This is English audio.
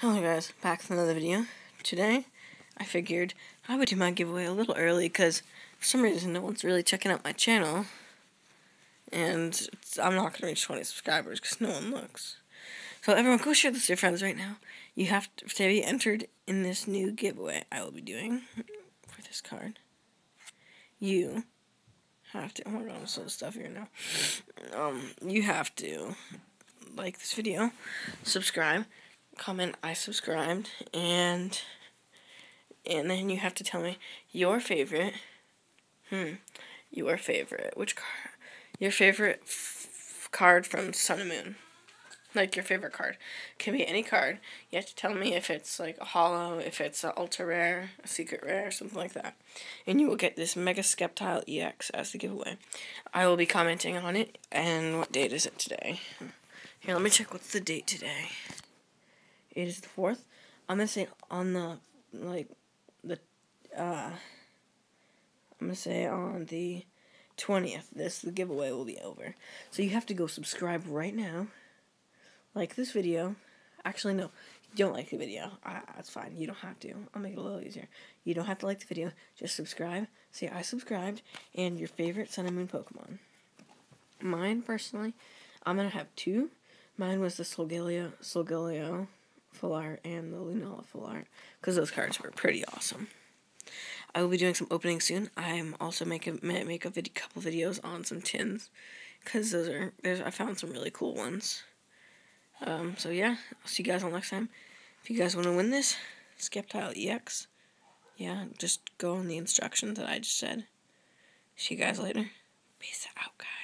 Hello guys, back with another video. Today, I figured I would do my giveaway a little early because for some reason no one's really checking out my channel. And I'm not going to reach 20 subscribers because no one looks. So everyone go share this with your friends right now. You have to, to be entered in this new giveaway I will be doing for this card. You have to, oh my god, I'm so stuff here now. Um, you have to like this video, subscribe, comment I subscribed, and and then you have to tell me your favorite, hmm, your favorite, which card, your favorite card from Sun and Moon. Like your favorite card. Can be any card. You have to tell me if it's like a holo if it's an ultra rare, a secret rare, something like that. And you will get this Mega Sceptile EX as the giveaway. I will be commenting on it. And what date is it today? Here, let me check what's the date today. It is the 4th. I'm to say on the, like, the, uh, I'm to say on the 20th, this, the giveaway will be over. So you have to go subscribe right now, like this video. Actually, no, you don't like the video. I, that's fine. You don't have to. I'll make it a little easier. You don't have to like the video. Just subscribe. Say I subscribed, and your favorite Sun and Moon Pokemon. Mine, personally, I'm going to have two Mine was the Solgaleo, Solgaleo full art and the Lunala full art because those cards were pretty awesome. I will be doing some openings soon. I'm also making make a vid couple videos on some tins because those are there's I found some really cool ones. Um, so yeah, I'll see you guys all next time. If you guys want to win this Sceptile EX, yeah, just go on the instructions that I just said. See you guys later. Peace out, guys.